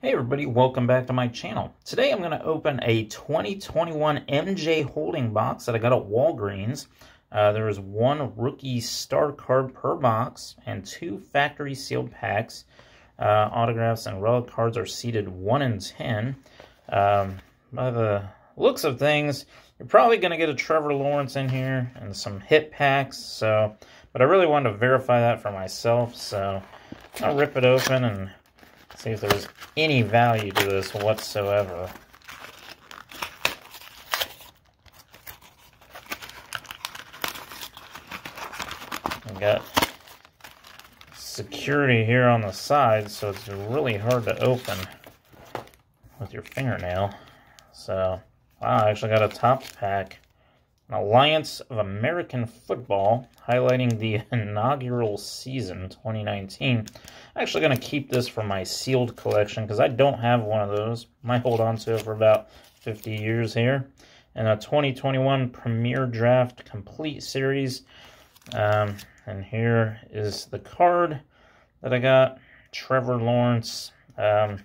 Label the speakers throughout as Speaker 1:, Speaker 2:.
Speaker 1: Hey everybody, welcome back to my channel. Today I'm going to open a 2021 MJ Holding box that I got at Walgreens. Uh, there is one rookie star card per box and two factory sealed packs. Uh, autographs and relic cards are seated 1 in 10. Um, by the looks of things, you're probably going to get a Trevor Lawrence in here and some hit packs. So, But I really wanted to verify that for myself, so I'll rip it open and See if there's any value to this whatsoever. We got security here on the side, so it's really hard to open with your fingernail. So, wow, I actually got a Topps pack. An Alliance of American Football, highlighting the inaugural season 2019. I'm actually going to keep this for my sealed collection because I don't have one of those. Might hold on to it for about 50 years here. And a 2021 Premier Draft Complete Series. Um, and here is the card that I got. Trevor Lawrence. Um,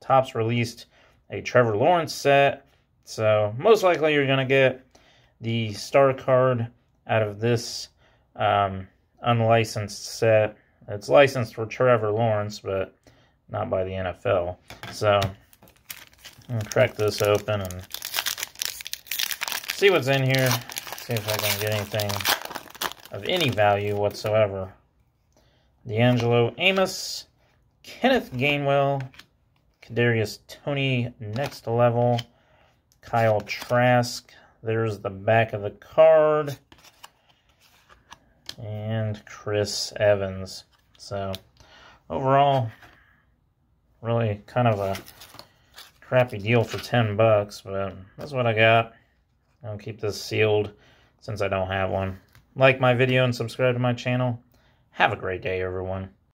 Speaker 1: Topps released a Trevor Lawrence set. So most likely you're going to get the star card out of this um, unlicensed set. It's licensed for Trevor Lawrence, but not by the NFL. So I'm gonna crack this open and see what's in here. See if I can get anything of any value whatsoever. D'Angelo Amos, Kenneth Gainwell, Kadarius Toney, next level, Kyle Trask, there's the back of the card. And Chris Evans. So, overall, really kind of a crappy deal for 10 bucks, but that's what I got. I'll keep this sealed since I don't have one. Like my video and subscribe to my channel. Have a great day, everyone.